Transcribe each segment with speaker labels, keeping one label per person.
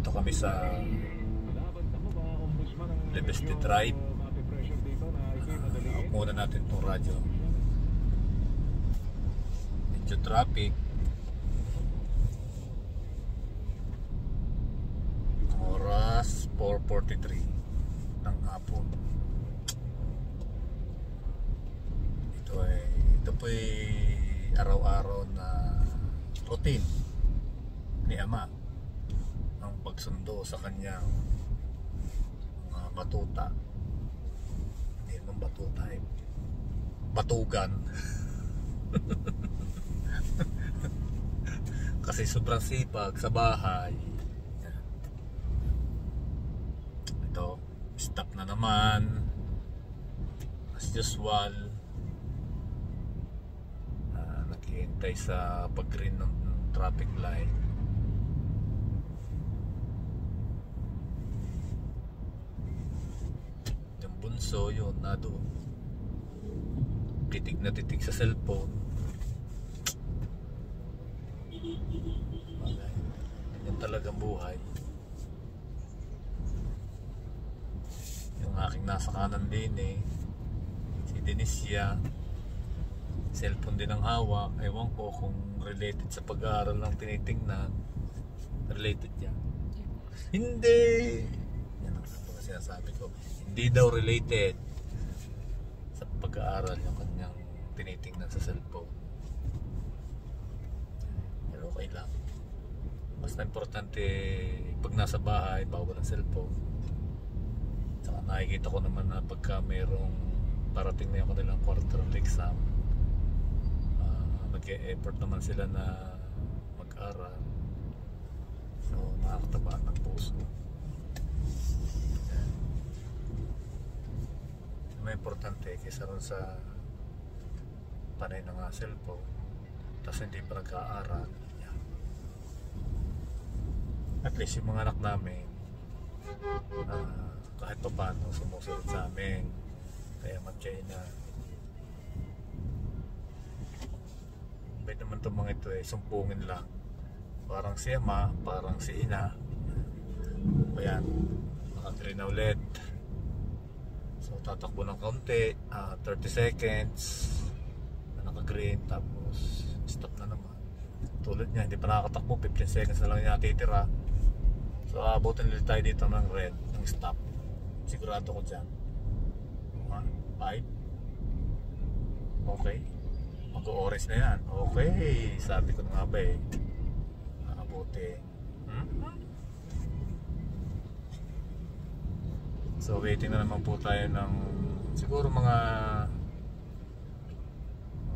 Speaker 1: Dito kami sa Liberty Drive. Uh, muna natin itong radyo. Medyo traffic. Oras 4.43 ng hapon. Ito ay ito po ay araw-araw na routine ni Ama ang pagsundo sa kanyang mga batuta. Hindi naman batuta eh? Batugan. Kasi sobrang sipag sa bahay. Ito stop na naman. As usual. Uh, naghihintay sa pag-green ng traffic light bunso yun na doon titig na titig sa cellphone. Bagay. yan talagang buhay. Yung aking nasa kanan din eh. Si Denicia cellphone din ang hawak. Ewan ko kung related sa pag-aaral ng tinitingnan. Related yan. Hindi sinasabi ko. Hindi daw related sa pag-aaral yung kanyang tinitingnan sa cellphone. Pero okay lang. Basta importante pag nasa bahay bawal ang cellphone. Saka nakikita ko naman na pagka mayroong parating na yung kanilang quarter exam nag-e-effort naman sila na mag-aral. So nakakatabaan ng puso importante kaysa ron sa panay ng nga cellphone tapos hindi pa nag-aaral Yan. at least yung mga anak namin na kahit pa paano sumusunod sa amin kaya mag-chain na Bait naman itong mga ito eh, sumpungin lang. Parang si Ama, parang si Ina. Ayan, naka-green na ulit. Tatakbo ng kaunti, ah, 30 seconds. Na naka-green, tapos stop na naman. Tulad niya, hindi pa nakakatakbo, 15 seconds na lang yung natitira. So abutin ulit tayo dito ng red, ng stop. Sigurado ko dyan. 5 Okay. Mag-oras na yan. Okay. Sabi ko na nga ba eh. Nakabuti. So waiting na naman po tayo ng siguro mga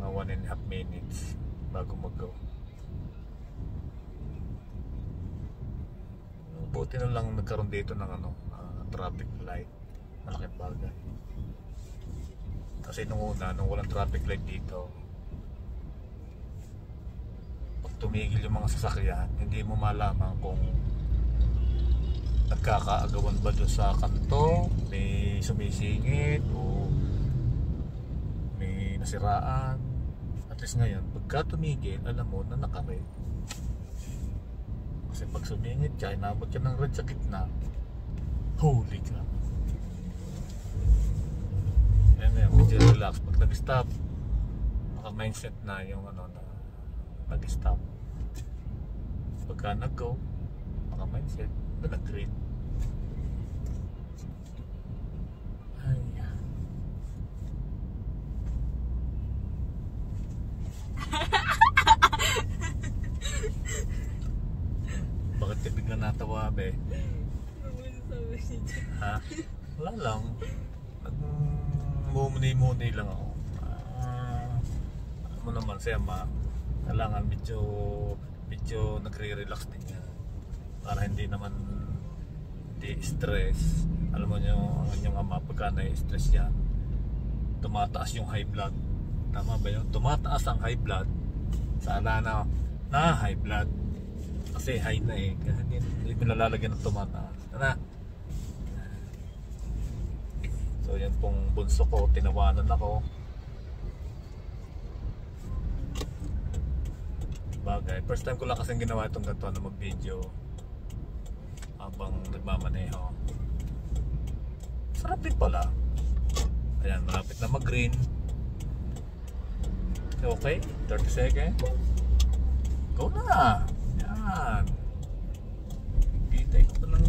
Speaker 1: mga 1 and a half minutes bago mag-go. Buti na lang nagkaroon dito ng ano, uh, traffic light. Malaking bagay. Kasi nung una, nung walang traffic light dito, tumigil yung mga sasakyan, hindi mo malaman kung nagkakaagawan ba doon sa kanto, may sumisingit o may nasiraan. At least ngayon, pagka tumigil, alam mo na nakare. Kasi pag sumingit ka, inabot ka ng red sa gitna, holy ka. Yan yan, medyo relax. Pag nag-stop, naka-mindset na yung ano na nag-stop. Pagka nag-go, naka-mindset, na nag-green. Ay. Bakit ka bigla natawa, be? Ha? Wala lang. Nag-mumuni-muni lang ako. Ah, alam mo naman siya, ma. Kailangan medyo medyo nagre-relax din niya para hindi naman hindi stress alam mo nyo ang inyong ama pagka na-stress yan tumataas yung high blood. Tama ba yun? tumataas ang high blood. Sana na na high blood. Kasi high na eh. Kasi hindi, hindi mo nalalagyan ng tumataas. Na so yan pong bunso ko. Tinawanan ako. Bagay. First time ko lang kasing ginawa itong ganito na mag-video. habang nagmamaneho. Sarap din pala. Ayan, malapit na mag-green. Okay, 30 seconds. Go na! Yan. Hintay ko pa ng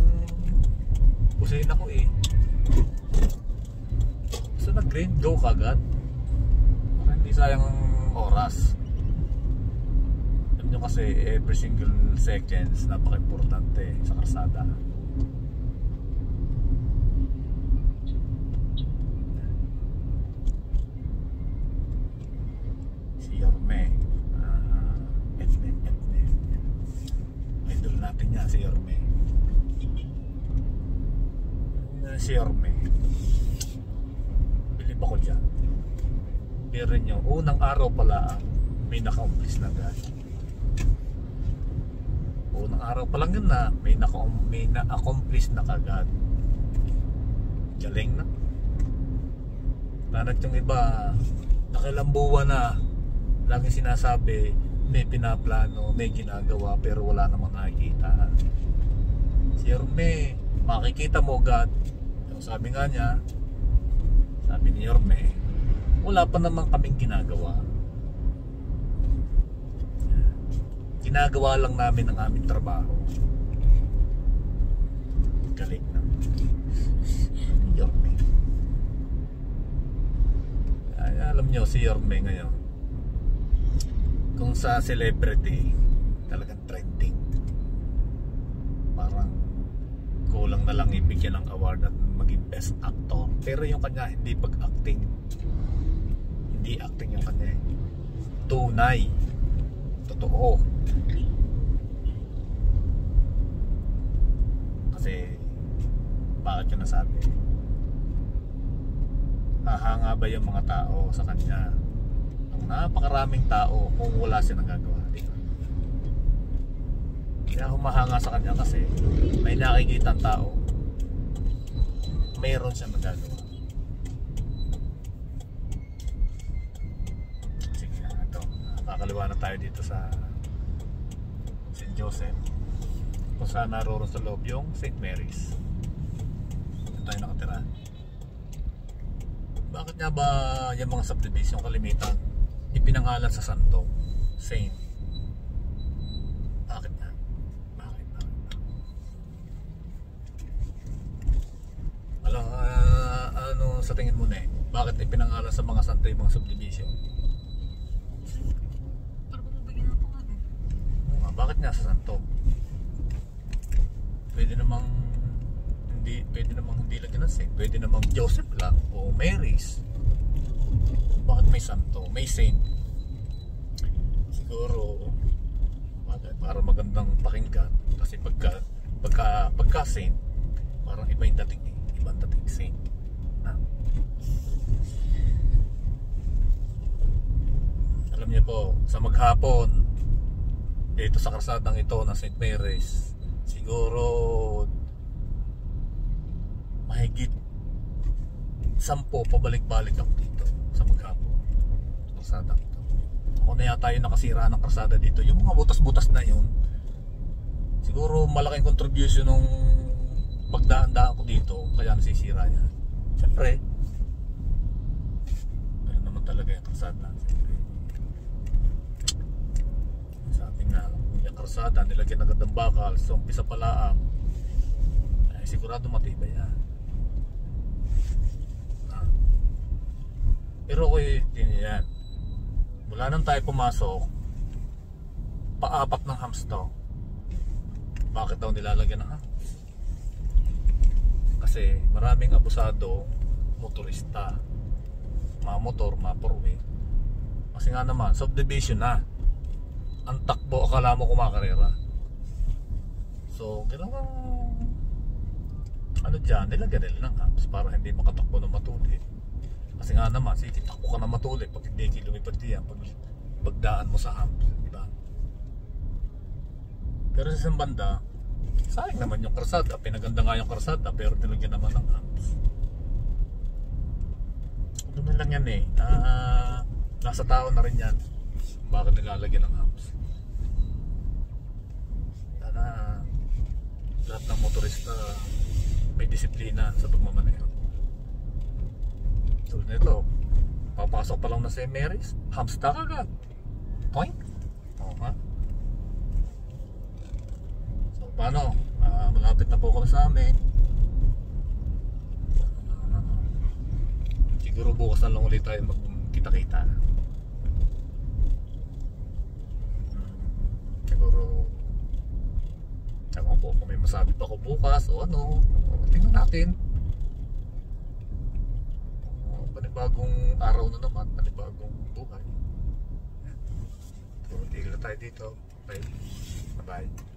Speaker 1: busayin ako eh. So nag-green, go kagad. Para hindi sayang ang oras. Alam nyo kasi every single seconds napaka-importante sa karsada. Si Yorme. Ah, etne, etne. Idol natin yan si Yorme. Yan Si Yorme. Bilib ako dyan. Pero nyo, unang araw pala may naka-umplis na agad. Unang araw pa lang yun na may naka may na-accomplish na kagad. Galing na. Nanat yung iba, nakilambuwa na. Laging sinasabi, may pinaplano, may ginagawa, pero wala namang nakikita. Si Yorme, makikita mo agad. Yung sabi nga niya, sabi ni Yorme, wala pa namang kaming ginagawa. Ginagawa lang namin ang aming trabaho. Galing na. Yorme. Ay, alam nyo, si Yorme ngayon, kung sa celebrity, talagang trending. Parang kulang na lang ibigyan ng award at maging best actor. Pero yung kanya, hindi pag-acting. Hindi acting yung kanya eh. Tunay. Totoo. Kasi, bakit yun nasabi? Hahanga ba yung mga tao sa kanya? Napakaraming tao kung wala. Di ba? Kaya humahanga sa kanya kasi may nakikita ang tao. Mayroon siya nagagawa. Sige na, ito. Kakaliwa na tayo dito sa St. Joseph. Kung saan naroon sa loob yung St. Mary's. Doon tayo nakatira. Bakit nga ba yung mga subdivision kalimitan ipinangalan sa santo? Saint. Bakit nga? Bakit? Bakit? Alam, ah, ano sa tingin mo na eh? Bakit ipinangalan sa mga santo yung mga subdivision?
Speaker 2: Para mabigyan ng pangalan.
Speaker 1: Nga, bakit nga sa santo? Pwede namang hindi pwede namang hindi lagyan ng saint. Pwede namang Joseph lang o Mary's. Bakit may santo? May saint. Siguro para magandang pakinggan kasi pagka pagka pagka saint parang iba yung dating eh. Ibang dating saint. Na. Alam niyo po, sa maghapon dito sa karsadang ito ng St. Mary's siguro mahigit sampo pabalik-balik maghapon sa karsadang ito ako na yata yung nakasira ng karsada dito. Yung mga butas-butas na yun siguro malaking contribution nung pagdaan-daan ko dito kaya nasisira niya. Syempre ganun naman talaga yung karsada syempre sabi nga yung karsada nilagyan agad ng bakal so umpisa pala ang eh, sigurado matibay yan. Ah. pero ko yun yan mula nang tayo pumasok paapat ng hams to. Bakit daw nilalagyan ng hams? Kasi maraming abusado motorista mga motor, mga four-wheel kasi nga naman subdivision na. Ang takbo akala mo kumakarera. So ginawang ano dyan nilagyan nila ng hams para hindi makatakbo ng matulid kasi nga naman sige takbo ka na matulid pag hindi lumipad diyan pag pagdaan mo sa hams di ba? Pero sa isang banda sayang naman yung karsada. Pinaganda nga yung karsada pero nilagyan naman ng hams ano man lang yan eh. Ah, nasa tao na rin yan. Bakit nilalagyan ng hams sana lahat ng motor motorista may disiplina sa pagmamaneho. Tulad nito, papasok pa lang na St. Mary's, hamsta agad. Toink! Oo nga. So, paano? Ah, malapit na po kami sa amin. Siguro bukas na lang ulit tayo magkita-kita. Siguro Ewan ko kung may masabi pa ako bukas o ano. O, Tingnan natin. O, Panibagong araw na naman, panibagong buhay. So, tigil na tayo dito. Okay. Bye-bye.